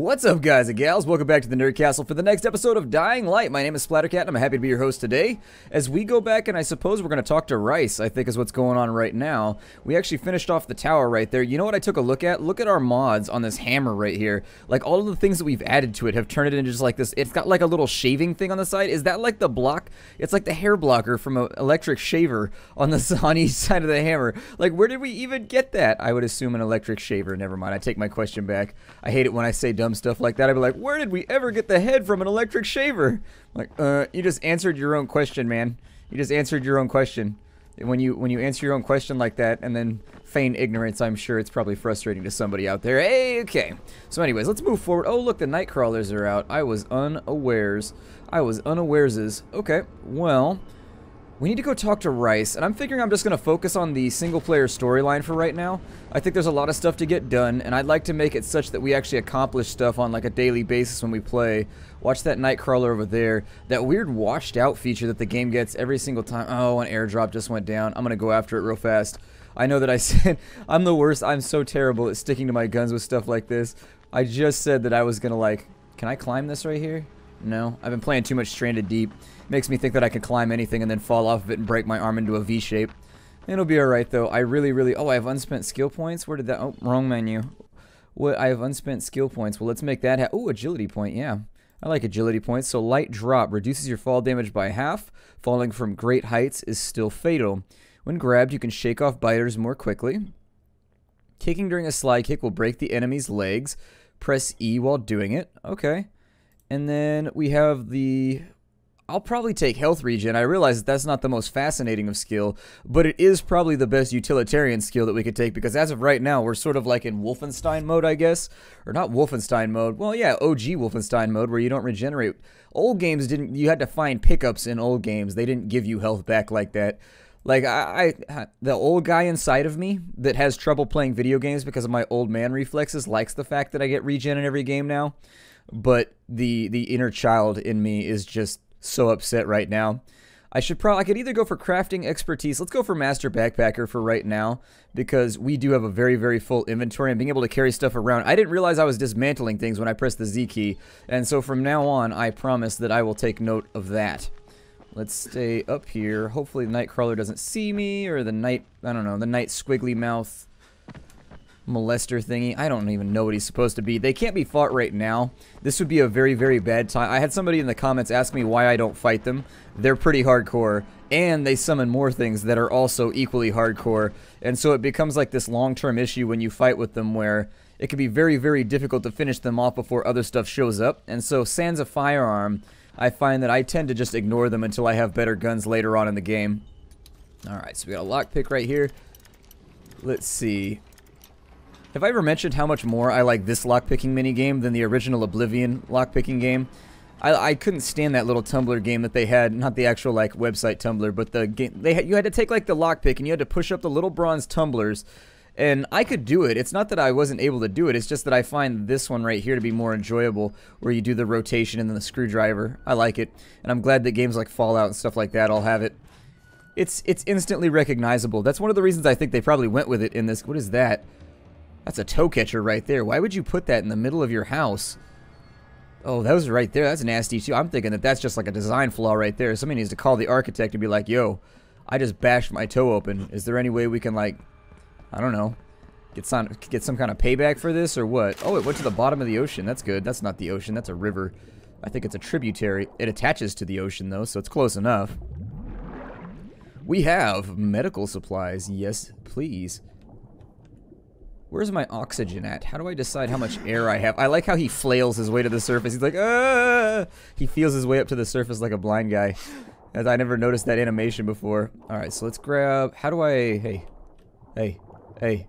What's up, guys and gals? Welcome back to the Nerd Castle for the next episode of Dying Light. My name is Splattercat, and I'm happy to be your host today. As we go back, and I suppose we're going to talk to Rais, I think is what's going on right now. We actually finished off the tower right there. You know what I took a look at? Look at our mods on this hammer right here. Like, all of the things that we've added to it have turned it into just like this. It's got like a little shaving thing on the side. Is that like the block? It's like the hair blocker from an electric shaver on the on each side of the hammer. Like, where did we even get that? I would assume an electric shaver. Never mind. I take my question back. I hate it when I say dumb stuff like that. I'd be like, where did we ever get the head from an electric shaver? I'm like, uh, you just answered your own question, man. You just answered your own question. When you when you answer your own question like that and then feign ignorance, I'm sure it's probably frustrating to somebody out there. Hey, okay. So anyways, let's move forward. Oh, look, the night crawlers are out. I was unawares. I was unawareses. Okay, well, we need to go talk to Rais, and I'm figuring I'm just going to focus on the single-player storyline for right now. I think there's a lot of stuff to get done, and I'd like to make it such that we actually accomplish stuff on like a daily basis when we play. Watch that Nightcrawler over there. That weird washed-out feature that the game gets every single time. Oh, an airdrop just went down. I'm going to go after it real fast. I know that I said I'm the worst. I'm so terrible at sticking to my guns with stuff like this. I just said that I was going to like... Can I climb this right here? No. I've been playing too much Stranded Deep. Makes me think that I can climb anything and then fall off of it and break my arm into a V shape. It'll be alright though. I really, really... Oh, I have unspent skill points? Where did that... Oh, wrong menu. What? I have unspent skill points. Well, let's make that... Oh, agility point. Yeah. I like agility points. So light drop reduces your fall damage by half. Falling from great heights is still fatal. When grabbed, you can shake off biters more quickly. Kicking during a slide kick will break the enemy's legs. Press E while doing it. Okay. And then we have the I'll probably take health regen. I realize that that's not the most fascinating of skill, but it is probably the best utilitarian skill that we could take because as of right now, we're sort of like in Wolfenstein mode, I guess. Or not Wolfenstein mode. Well, yeah, OG Wolfenstein mode where you don't regenerate. Old games didn't, you had to find pickups in old games. They didn't give you health back like that. Like, I, I the old guy inside of me that has trouble playing video games because of my old man reflexes likes the fact that I get regen in every game now. But the the inner child in me is just so upset right now. I should probably, I could either go for crafting expertise. Let's go for master backpacker for right now because we do have a very, very full inventory and being able to carry stuff around. I didn't realize I was dismantling things when I pressed the Z key. And so from now on, I promise that I will take note of that. Let's stay up here. Hopefully the Nightcrawler doesn't see me or the night, I don't know, the night squiggly mouth molester thingy. I don't even know what he's supposed to be. They can't be fought right now. This would be a very, very bad time. I had somebody in the comments ask me why I don't fight them. They're pretty hardcore, and they summon more things that are also equally hardcore. And so it becomes like this long-term issue when you fight with them where it can be very, very difficult to finish them off before other stuff shows up. And so sans a firearm, I find that I tend to just ignore them until I have better guns later on in the game. Alright, so we got a lockpick right here. Let's see. Have I ever mentioned how much more I like this lockpicking minigame than the original Oblivion lockpicking game? I, I couldn't stand that little Tumblr game that they had, not the actual like website Tumblr, but the game they had, you had to take like the lockpick and you had to push up the little bronze tumblers and I could do it. It's not that I wasn't able to do it. It's just that I find this one right here to be more enjoyable, where you do the rotation and then the screwdriver. I like it, and I'm glad that games like Fallout and stuff like that all have it. It's it's instantly recognizable. That's one of the reasons I think they probably went with it in this. What is that? That's a toe catcher right there. Why would you put that in the middle of your house? Oh, that was right there. That's nasty, too. I'm thinking that that's just like a design flaw right there. Somebody needs to call the architect and be like, yo, I just bashed my toe open. Is there any way we can, like, I don't know, get some, get some kind of payback for this or what? Oh, it went to the bottom of the ocean. That's good. That's not the ocean. That's a river. I think it's a tributary. It attaches to the ocean, though, so it's close enough. We have medical supplies. Yes, please. Where's my oxygen at? How do I decide how much air I have? I like how he flails his way to the surface. He's like, ah! He feels his way up to the surface like a blind guy. As I never noticed that animation before. Alright, so let's grab... How do I... Hey. Hey. Hey.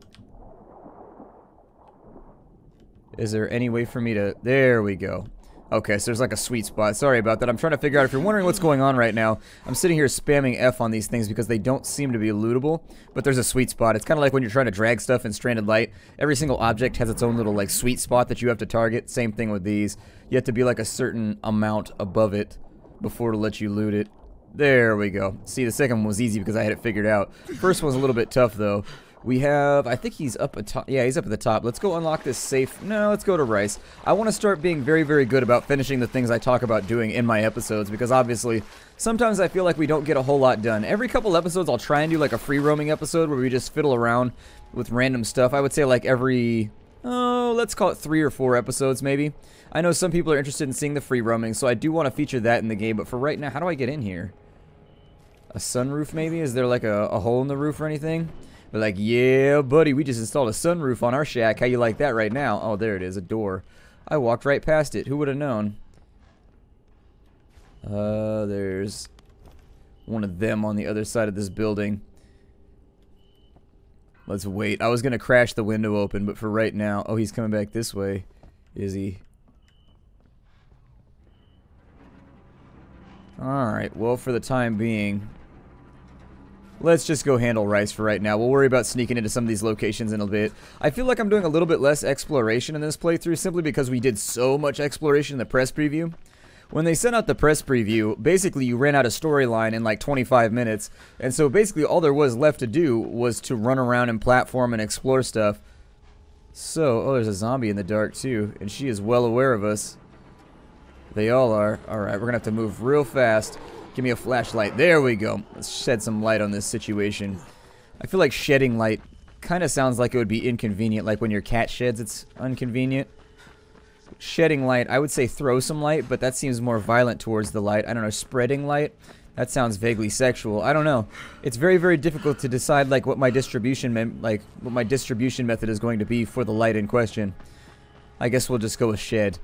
Is there any way for me to... There we go. Okay, so there's like a sweet spot. Sorry about that. I'm trying to figure out if you're wondering what's going on right now. I'm sitting here spamming F on these things because they don't seem to be lootable, but there's a sweet spot. It's kind of like when you're trying to drag stuff in Stranded Light. Every single object has its own little like sweet spot that you have to target. Same thing with these. You have to be like a certain amount above it before to let you loot it. There we go. See, the second one was easy because I had it figured out. First one was a little bit tough though. We have, I think he's up at top. Yeah, he's up at the top. Let's go unlock this safe. No, let's go to Rice. I want to start being very, very good about finishing the things I talk about doing in my episodes because obviously sometimes I feel like we don't get a whole lot done. Every couple episodes I'll try and do like a free roaming episode where we just fiddle around with random stuff. I would say like every, oh, let's call it three or four episodes maybe. I know some people are interested in seeing the free roaming, so I do want to feature that in the game, but for right now, how do I get in here? A sunroof maybe? Is there like a, a hole in the roof or anything? They're like, yeah, buddy, we just installed a sunroof on our shack. How you like that right now? Oh, there it is, a door. I walked right past it. Who would have known? Uh, there's one of them on the other side of this building. Let's wait. I was going to crash the window open, but for right now... Oh, he's coming back this way. Is he? Alright, well, for the time being, Let's just go handle Rais for right now. We'll worry about sneaking into some of these locations in a bit. I feel like I'm doing a little bit less exploration in this playthrough simply because we did so much exploration in the press preview. When they sent out the press preview, basically you ran out of storyline in like 25 minutes, and so basically all there was left to do was to run around and platform and explore stuff. So, oh, there's a zombie in the dark too, and she is well aware of us. They all are. Alright, we're gonna have to move real fast. Give me a flashlight. There we go. Let's shed some light on this situation. I feel like shedding light kind of sounds like it would be inconvenient, like when your cat sheds, it's inconvenient. Shedding light, I would say throw some light, but that seems more violent towards the light. I don't know, spreading light? That sounds vaguely sexual. I don't know. It's very, very difficult to decide like what my distribution like what my distribution method is going to be for the light in question. I guess we'll just go with shed.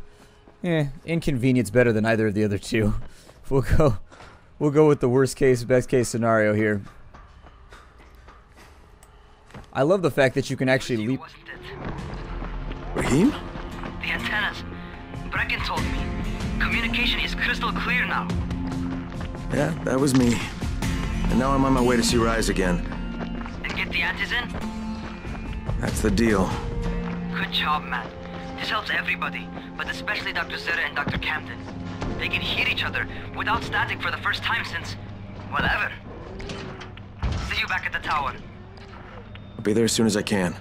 Eh, inconvenience better than either of the other two. We'll go We'll go with the worst case, best case scenario here. I love the fact that you can actually leap. Rahim? The antennas. Brecken told me. Communication is crystal clear now. Yeah, that was me. And now I'm on my way to see Rais again. And get the antizin? That's the deal. Good job, man. This helps everybody, but especially Dr. Zere and Dr. Camden. They can hear each other without static for the first time since... whatever. See you back at the tower. I'll be there as soon as I can.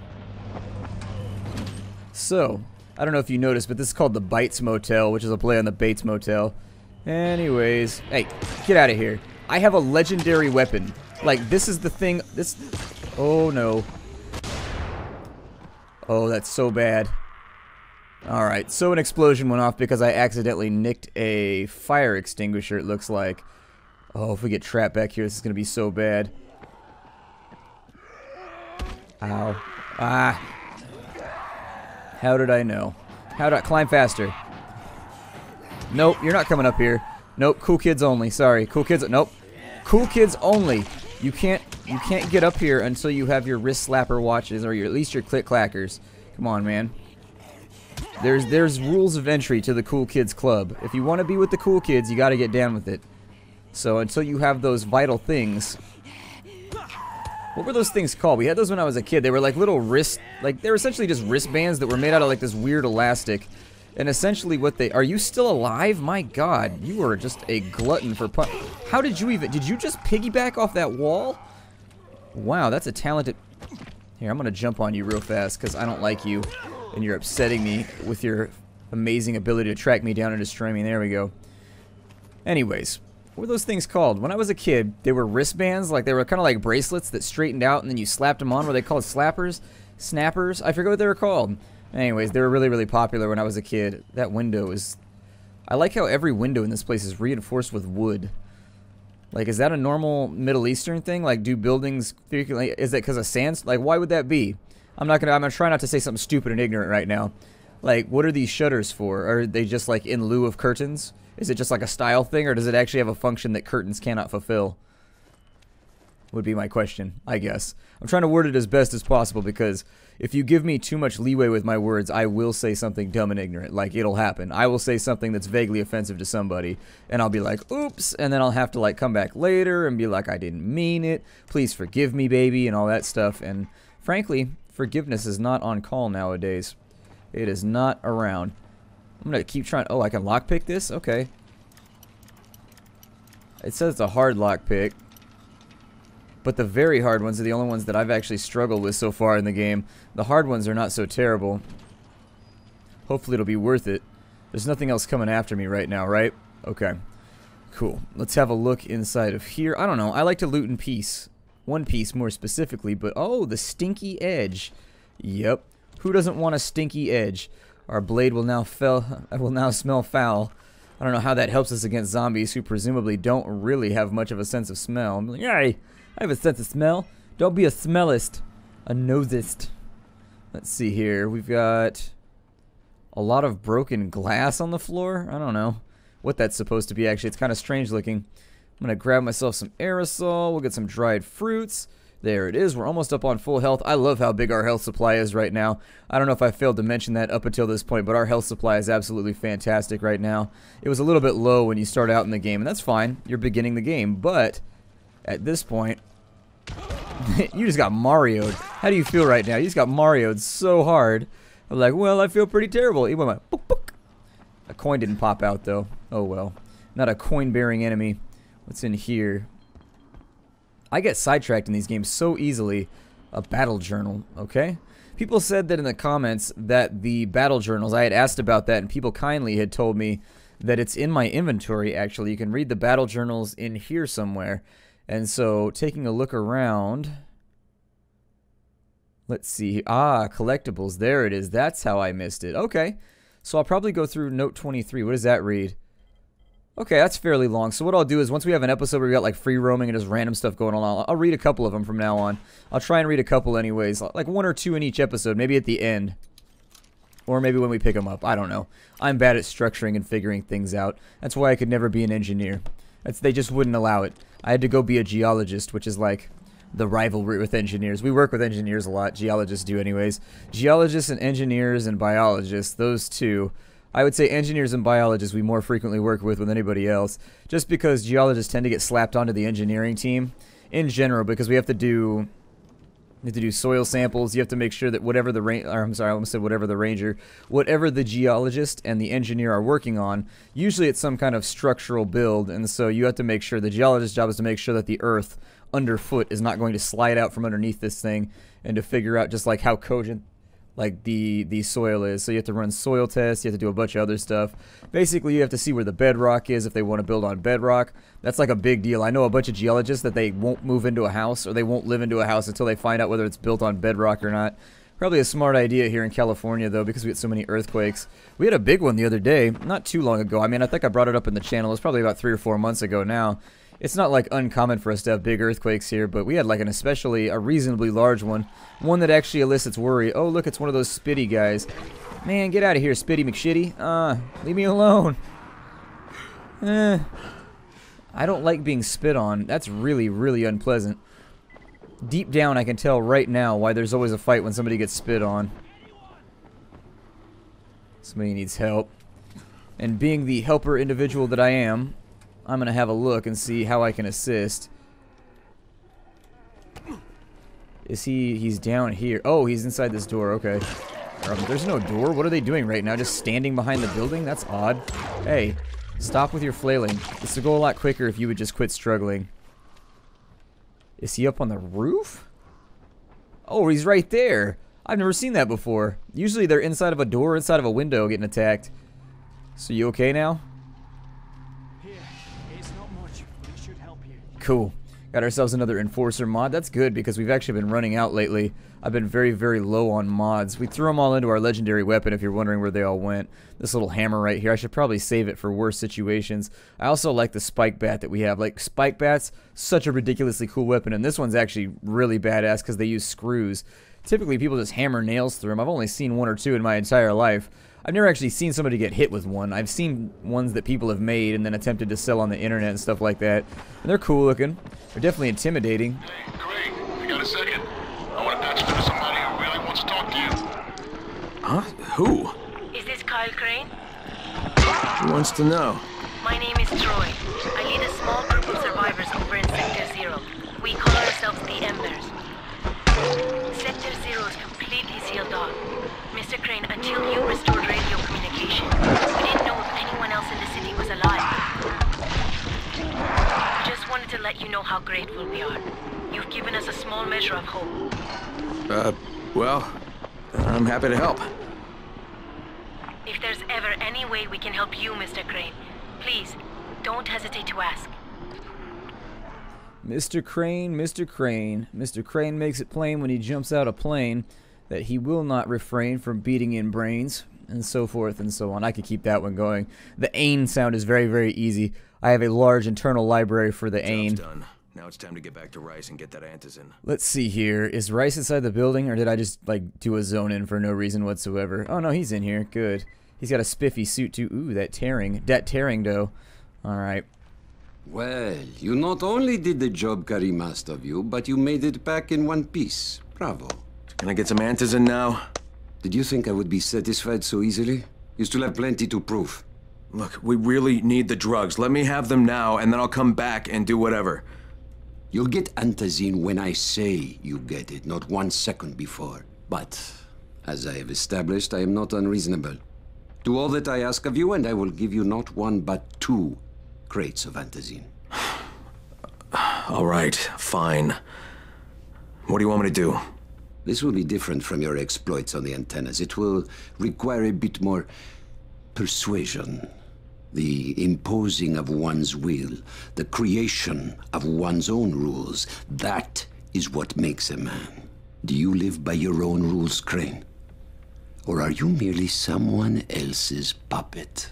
So, I don't know if you noticed, but this is called the Bites Motel, which is a play on the Bates Motel. Anyways, hey, get out of here. I have a legendary weapon. Like, this is the thing, this... Oh, no. Oh, that's so bad. Alright, so an explosion went off because I accidentally nicked a fire extinguisher, it looks like. Oh, if we get trapped back here, this is going to be so bad. Ow. Ah. How did I know? How did I climb faster? Nope, you're not coming up here. Nope, cool kids only. Sorry, cool kids. Nope, cool kids only. You can't you can't get up here until you have your wrist slapper watches or your, at least your click clackers. Come on, man. There's there's rules of entry to the cool kids club. If you want to be with the cool kids, you got to get down with it. So until you have those vital things. What were those things called? We had those when I was a kid. They were like little wrist like they were essentially just wristbands that were made out of like this weird elastic. And essentially what they are you still alive? My god, you are just a glutton for pun How did you even did you just piggyback off that wall? Wow, that's a talented Here, I'm going to jump on you real fast cuz I don't like you and you're upsetting me with your amazing ability to track me down and destroy me. There we go. Anyways, what were those things called? When I was a kid, they were wristbands, like they were kind of like bracelets that straightened out and then you slapped them on. Were they called slappers? Snappers? I forget what they were called. Anyways, they were really, really popular when I was a kid. That window is... I like how every window in this place is reinforced with wood. Like, is that a normal Middle Eastern thing? Like, do buildings... Frequently? Is that because of sand? Like, why would that be? I'm not gonna. I'm gonna try not to say something stupid and ignorant right now. Like, what are these shutters for? Are they just like in lieu of curtains? Is it just like a style thing, or does it actually have a function that curtains cannot fulfill? Would be my question, I guess. I'm trying to word it as best as possible because if you give me too much leeway with my words, I will say something dumb and ignorant. Like, it'll happen. I will say something that's vaguely offensive to somebody, and I'll be like, oops, and then I'll have to, like, come back later and be like, I didn't mean it. Please forgive me, baby, and all that stuff. And frankly, Forgiveness is not on call nowadays. It is not around. I'm to keep trying. Oh, I can lockpick this? Okay. It says it's a hard lockpick. But the very hard ones are the only ones that I've actually struggled with so far in the game. The hard ones are not so terrible. Hopefully it'll be worth it. There's nothing else coming after me right now, right? Okay. Cool. Let's have a look inside of here. I don't know. I like to loot in peace. One piece more specifically, but oh, the stinky edge. Yep. Who doesn't want a stinky edge? Our blade will now fell will now smell foul. I don't know how that helps us against zombies who presumably don't really have much of a sense of smell. I'm like, hey, I have a sense of smell. Don't be a smellist. A nosist. Let's see here. We've got a lot of broken glass on the floor. I don't know what that's supposed to be actually. It's kind of strange looking. I'm going to grab myself some aerosol. We'll get some dried fruits. There it is. We're almost up on full health. I love how big our health supply is right now. I don't know if I failed to mention that up until this point, but our health supply is absolutely fantastic right now. It was a little bit low when you start out in the game, and that's fine. You're beginning the game, but at this point, you just got Marioed. How do you feel right now? You just got Marioed so hard. I'm like, well, I feel pretty terrible. He went like, boop, boop. A coin didn't pop out, though. Oh, well. Not a coin-bearing enemy. What's in here? I get sidetracked in these games so easily. A battle journal, okay? People said that in the comments that the battle journals, I had asked about that, and people kindly had told me that it's in my inventory, actually. You can read the battle journals in here somewhere. And so, taking a look around... Let's see. Ah, collectibles. There it is. That's how I missed it. Okay. So I'll probably go through note 23. What does that read? Okay, that's fairly long. So what I'll do is once we have an episode where we got like free roaming and just random stuff going on, I'll, I'll read a couple of them from now on. I'll try and read a couple anyways, like one or two in each episode, maybe at the end. Or maybe when we pick them up. I don't know. I'm bad at structuring and figuring things out. That's why I could never be an engineer. That's, they just wouldn't allow it. I had to go be a geologist, which is like the rivalry with engineers. We work with engineers a lot. Geologists do anyways. Geologists and engineers and biologists, those two I would say engineers and biologists we more frequently work with than anybody else, just because geologists tend to get slapped onto the engineering team in general because we have to do you have to do soil samples. You have to make sure that whatever the rain, I'm sorry, I almost said whatever the ranger, whatever the geologist and the engineer are working on, usually it's some kind of structural build, and so you have to make sure the geologist's job is to make sure that the earth underfoot is not going to slide out from underneath this thing, and to figure out just like how cogent like the the soil is. So you have to run soil tests, you have to do a bunch of other stuff. Basically, you have to see where the bedrock is if they want to build on bedrock. That's like a big deal. I know a bunch of geologists that they won't move into a house or they won't live into a house until they find out whether it's built on bedrock or not. Probably a smart idea here in California, though, because we get so many earthquakes. We had a big one the other day, not too long ago. I mean, I think I brought it up in the channel. It's probably about three or four months ago now it's not like uncommon for us to have big earthquakes here, but we had like an especially a reasonably large one, one that actually elicits worry. Oh, look, it's one of those spitty guys. Man, get out of here, Spitty McShitty. Uh, leave me alone. Eh. I don't like being spit on. That's really, really unpleasant. Deep down, I can tell right now why there's always a fight when somebody gets spit on. Somebody needs help. And being the helper individual that I am, I'm going to have a look and see how I can assist. Is he... He's down here. Oh, he's inside this door. Okay. Um, there's no door. What are they doing right now? Just standing behind the building? That's odd. Hey, stop with your flailing. This would go a lot quicker if you would just quit struggling. Is he up on the roof? Oh, he's right there. I've never seen that before. Usually they're inside of a door, inside of a window getting attacked. So you okay now? Cool. Got ourselves another Enforcer mod. That's good because we've actually been running out lately. I've been very, very low on mods. We threw them all into our legendary weapon if you're wondering where they all went. This little hammer right here. I should probably save it for worse situations. I also like the spike bat that we have. Like, spike bats, such a ridiculously cool weapon. And this one's actually really badass because they use screws. Typically, people just hammer nails through them. I've only seen one or two in my entire life. I've never actually seen somebody get hit with one. I've seen ones that people have made and then attempted to sell on the internet and stuff like that. And they're cool looking. They're definitely intimidating. Hey, Craig, you got a second? I want to patch you to somebody who really wants to talk to you. Huh? Who? Is this Kyle Crane? Who wants to know? My name is Troy. I lead a small group of survivors over in Sector Zero. We call ourselves the Embers. Sector Zero is completely sealed off. Mr. Crane, until you restored radio communication, we didn't know if anyone else in the city was alive. Just wanted to let you know how grateful we are. You've given us a small measure of hope. Uh, well, I'm happy to help. If there's ever any way we can help you, Mr. Crane, please, don't hesitate to ask. Mr. Crane, Mr. Crane. Mr. Crane makes it plain when he jumps out a plane that he will not refrain from beating in brains, and so forth and so on. I could keep that one going. The Ain sound is very, very easy. I have a large internal library for the Ain. Done. Now it's time to get back to Rais and get that antizin. Let's see here. Is Rais inside the building, or did I just, like, do a zone in for no reason whatsoever? Oh, no, he's in here. Good. He's got a spiffy suit, too. Ooh, that tearing. That tearing, though. Alright. Well, you not only did the job Karim asked of you, but you made it back in one piece. Bravo. Can I get some antizin now? Did you think I would be satisfied so easily? You still have plenty to prove. Look, we really need the drugs. Let me have them now, and then I'll come back and do whatever. You'll get antizin when I say you get it, not one second before. But, as I have established, I am not unreasonable. Do all that I ask of you, and I will give you not one but two crates of antizin. All right, fine. What do you want me to do? This will be different from your exploits on the antennas. It will require a bit more persuasion. The imposing of one's will, the creation of one's own rules. That is what makes a man. Do you live by your own rules, Crane? Or are you merely someone else's puppet?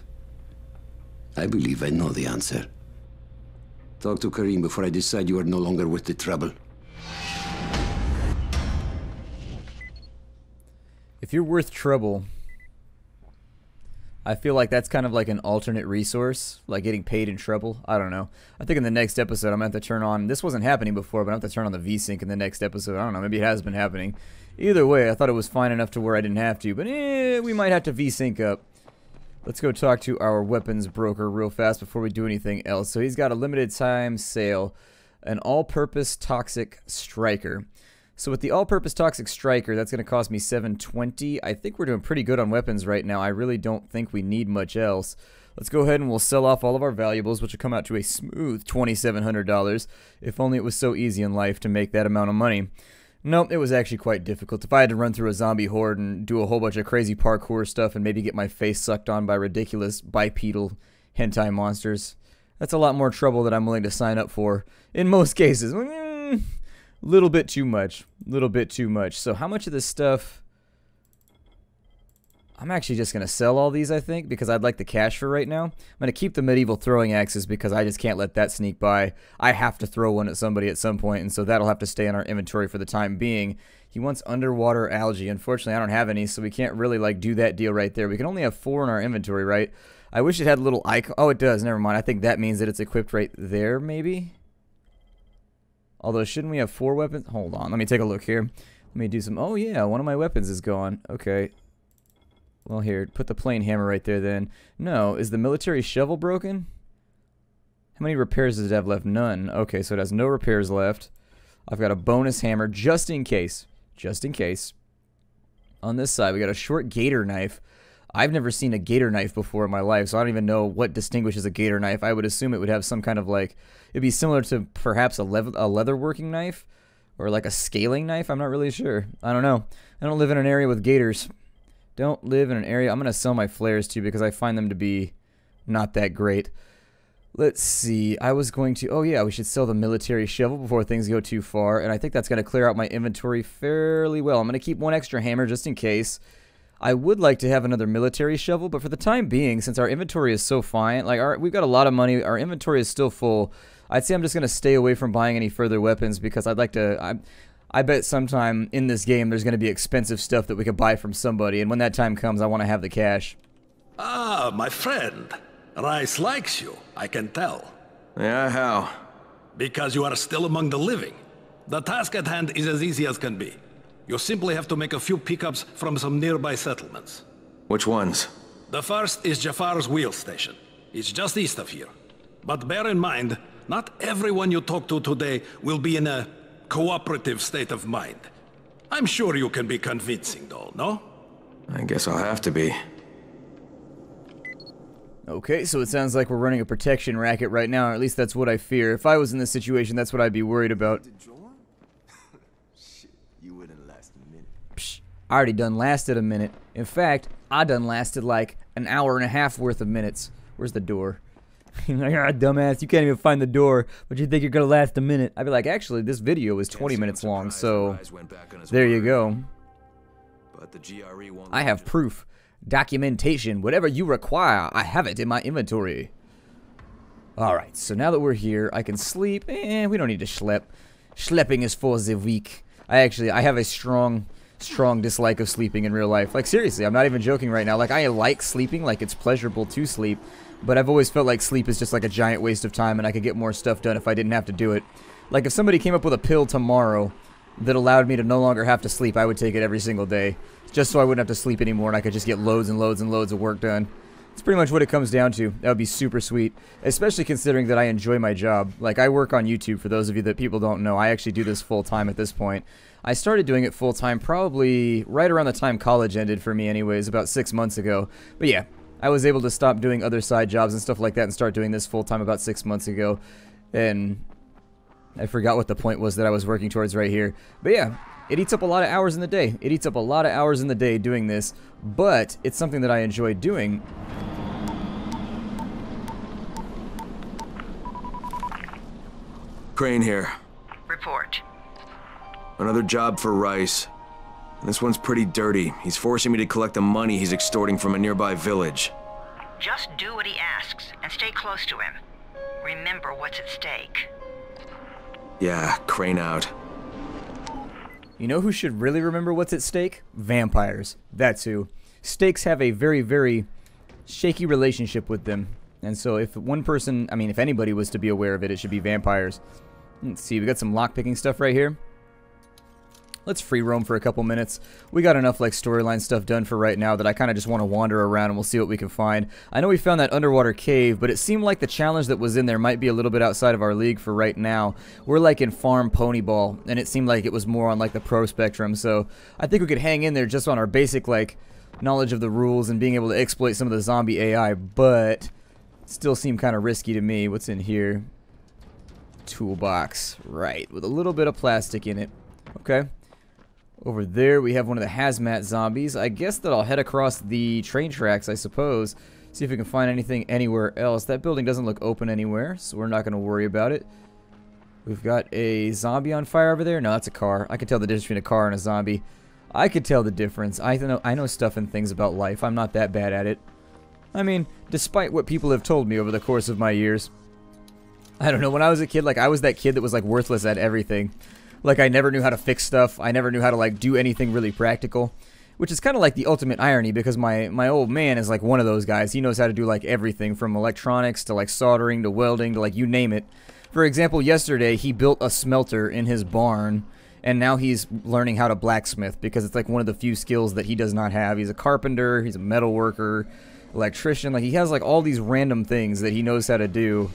I believe I know the answer. Talk to Karim before I decide you are no longer worth the trouble. If you're worth trouble, I feel like that's kind of like an alternate resource, like getting paid in trouble. I don't know. I think in the next episode, I'm going to have to turn on. This wasn't happening before, but I'm going to have to turn on the VSync in the next episode. I don't know. Maybe it has been happening. Either way, I thought it was fine enough to where I didn't have to, but eh, we might have to VSync up. Let's go talk to our weapons broker real fast before we do anything else. So he's got a limited time sale, an all-purpose toxic striker. So with the all-purpose toxic striker, that's going to cost me 720. I think we're doing pretty good on weapons right now. I really don't think we need much else. Let's go ahead and we'll sell off all of our valuables, which will come out to a smooth $2,700. If only it was so easy in life to make that amount of money. Nope, it was actually quite difficult. If I had to run through a zombie horde and do a whole bunch of crazy parkour stuff and maybe get my face sucked on by ridiculous bipedal hentai monsters, that's a lot more trouble that I'm willing to sign up for in most cases. Little bit too much. Little bit too much. So how much of this stuff... I'm actually just going to sell all these, I think, because I'd like the cash for right now. I'm going to keep the medieval throwing axes because I just can't let that sneak by. I have to throw one at somebody at some point, and so that'll have to stay in our inventory for the time being. He wants underwater algae. Unfortunately, I don't have any, so we can't really, like, do that deal right there. We can only have four in our inventory, right? I wish it had a little icon. Oh, it does. Never mind. I think that means that it's equipped right there, maybe? Although, shouldn't we have four weapons? Hold on. Let me take a look here. Let me do some... Oh, yeah. One of my weapons is gone. Okay. Well, here, put the plain hammer right there then. No, is the military shovel broken? How many repairs does it have left? None. Okay, so it has no repairs left. I've got a bonus hammer just in case. Just in case. On this side, we got a short gator knife. I've never seen a gator knife before in my life, so I don't even know what distinguishes a gator knife. I would assume it would have some kind of like, it'd be similar to perhaps a, le a leather working knife or like a scaling knife. I'm not really sure. I don't know. I don't live in an area with gators. Don't live in an area. I'm going to sell my flares too because I find them to be not that great. Let's see. I was going to... Oh, yeah, we should sell the military shovel before things go too far. And I think that's going to clear out my inventory fairly well. I'm going to keep one extra hammer just in case. I would like to have another military shovel, but for the time being, since our inventory is so fine, like our, we've got a lot of money, our inventory is still full. I'd say I'm just going to stay away from buying any further weapons because I'd like to... I, I bet sometime in this game there's going to be expensive stuff that we could buy from somebody, and when that time comes, I want to have the cash. Ah, my friend. Rais likes you, I can tell. Yeah, how? Because you are still among the living. The task at hand is as easy as can be. You simply have to make a few pickups from some nearby settlements. Which ones? The first is Jafar's wheel station. It's just east of here. But bear in mind, not everyone you talk to today will be in a cooperative state of mind. I'm sure you can be convincing, though, no? I guess I'll have to be. Okay, so it sounds like we're running a protection racket right now, or at least that's what I fear. If I was in this situation, that's what I'd be worried about. I already done lasted a minute. In fact, I done lasted like an hour and a half worth of minutes. Where's the door? like, ah, dumbass, you can't even find the door, but you think you're gonna last a minute. I'd be like, actually, this video is 20 minutes long, so there you go. But the GRE won't I have proof, documentation, whatever you require. I have it in my inventory. Alright, so now that we're here, I can sleep. Eh, we don't need to schlep. Schlepping is for the weak. I actually, I have a strong, strong dislike of sleeping in real life. Like, seriously, I'm not even joking right now. Like, I like sleeping, like, it's pleasurable to sleep. But I've always felt like sleep is just like a giant waste of time and I could get more stuff done if I didn't have to do it. Like, if somebody came up with a pill tomorrow that allowed me to no longer have to sleep, I would take it every single day. Just so I wouldn't have to sleep anymore and I could just get loads and loads and loads of work done. It's pretty much what it comes down to. That would be super sweet, especially considering that I enjoy my job. Like, I work on YouTube, for those of you that people don't know. I actually do this full-time at this point. I started doing it full-time probably right around the time college ended for me anyways, about six months ago. But yeah, I was able to stop doing other side jobs and stuff like that and start doing this full-time about six months ago. And I forgot what the point was that I was working towards right here. But yeah, it eats up a lot of hours in the day. It eats up a lot of hours in the day doing this, but it's something that I enjoy doing. Crane here. Report. Another job for Rais. This one's pretty dirty. He's forcing me to collect the money he's extorting from a nearby village. Just do what he asks and stay close to him. Remember what's at stake. Yeah, Crane out. You know who should really remember what's at stake? Vampires. That's who. Stakes have a very, very shaky relationship with them. And so if one person, I mean, if anybody was to be aware of it, it should be vampires. Let's see, we got some lockpicking stuff right here. Let's free roam for a couple minutes. We got enough like storyline stuff done for right now that I kind of just want to wander around and we'll see what we can find. I know we found that underwater cave, but it seemed like the challenge that was in there might be a little bit outside of our league for right now. We're like in farm ponyball, and it seemed like it was more on like the pro spectrum, so I think we could hang in there just on our basic like knowledge of the rules and being able to exploit some of the zombie AI, but still seem kind of risky to me. What's in here? Toolbox. Right, with a little bit of plastic in it. Okay. Over there, we have one of the hazmat zombies. I guess that I'll head across the train tracks, I suppose. See if we can find anything anywhere else. That building doesn't look open anywhere, so we're not going to worry about it. We've got a zombie on fire over there. No, that's a car. I can tell the difference between a car and a zombie. I could tell the difference. I know, I know stuff and things about life. I'm not that bad at it. I mean, despite what people have told me over the course of my years. I don't know, when I was a kid, like, I was that kid that was, like, worthless at everything. Like I never knew how to fix stuff. I never knew how to like do anything really practical. Which is kind of like the ultimate irony because my, my old man is like one of those guys. He knows how to do like everything from electronics to like soldering to welding to like you name it. For example, yesterday he built a smelter in his barn and now he's learning how to blacksmith because it's like one of the few skills that he does not have. He's a carpenter, he's a metal worker, electrician, like he has like all these random things that he knows how to do.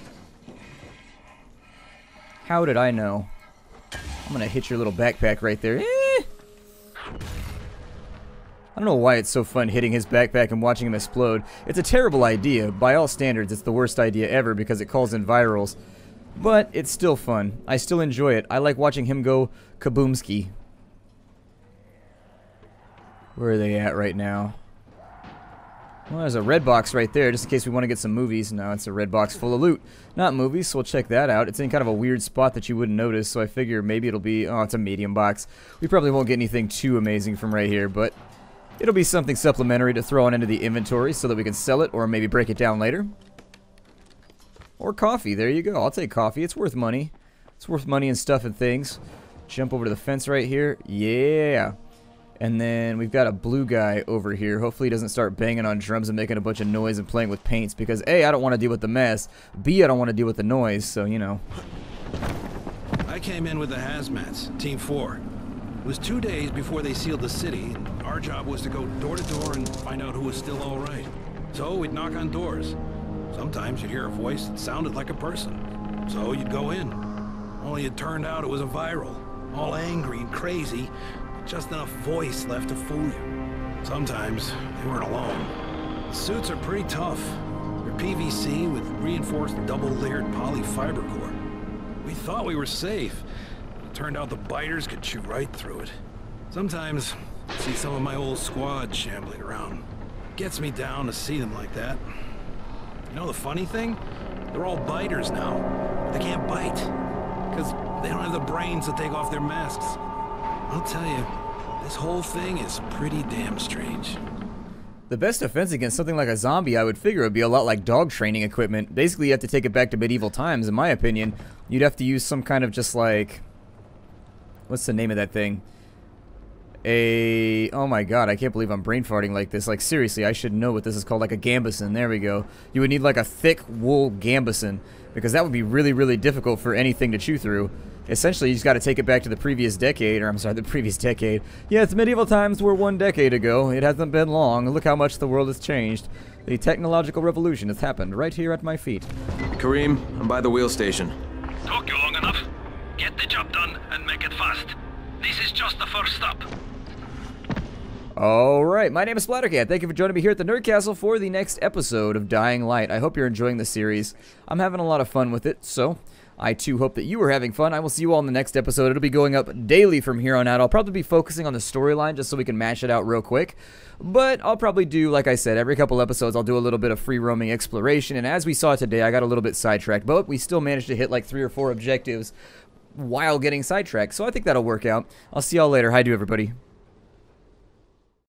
How did I know? I'm gonna hit your little backpack right there. Eh. I don't know why it's so fun hitting his backpack and watching him explode. It's a terrible idea. By all standards, it's the worst idea ever because it calls in virals. But it's still fun. I still enjoy it. I like watching him go kaboomski. Where are they at right now? Well, there's a red box right there, just in case we want to get some movies. No, it's a red box full of loot. Not movies, so we'll check that out. It's in kind of a weird spot that you wouldn't notice, so I figure maybe it'll be... Oh, it's a medium box. We probably won't get anything too amazing from right here, but it'll be something supplementary to throw on into the inventory so that we can sell it or maybe break it down later. Or coffee. There you go. I'll take coffee. It's worth money. It's worth money and stuff and things. Jump over to the fence right here. Yeah. And then we've got a blue guy over here. Hopefully he doesn't start banging on drums and making a bunch of noise and playing with paints because A, I don't want to deal with the mess. B, I don't want to deal with the noise, so you know. I came in with the hazmats, Team 4. It was two days before they sealed the city, and our job was to go door to door and find out who was still all right. So we'd knock on doors. Sometimes you'd hear a voice that sounded like a person. So you'd go in. Only it turned out it was a viral. All angry and crazy, just enough voice left to fool you. Sometimes they weren't alone. The suits are pretty tough. They're PVC with reinforced double-layered polyfiber core. We thought we were safe. It turned out the biters could chew right through it. Sometimes I See some of my old squad shambling around. Gets me down to see them like that. You know the funny thing? They're all biters now. They can't bite. Because they don't have the brains to take off their masks. I'll tell you, this whole thing is pretty damn strange. The best defense against something like a zombie, I would figure, would be a lot like dog training equipment. Basically, you have to take it back to medieval times, in my opinion. You'd have to use some kind of just like... What's the name of that thing? A... Oh my god, I can't believe I'm brain farting like this. Like, seriously, I should know what this is called. Like a gambeson. There we go. You would need like a thick wool gambeson. Because that would be really, really difficult for anything to chew through. Essentially, you just got to take it back to the previous decade, or I'm sorry, the previous decade. Yes, medieval times were one decade ago. It hasn't been long. Look how much the world has changed. The technological revolution has happened right here at my feet. Karim, I'm by the wheel station. Took you long enough. Get the job done and make it fast. This is just the first stop. Alright, my name is Splattercat. Thank you for joining me here at the Nerd Castle for the next episode of Dying Light. I hope you're enjoying the series. I'm having a lot of fun with it, so I too hope that you are having fun. I will see you all in the next episode. It'll be going up daily from here on out. I'll probably be focusing on the storyline just so we can mash it out real quick. But I'll probably do, like I said, every couple episodes I'll do a little bit of free roaming exploration. And as we saw today, I got a little bit sidetracked, but we still managed to hit like three or four objectives while getting sidetracked. So I think that'll work out. I'll see y'all later. Hi, do everybody.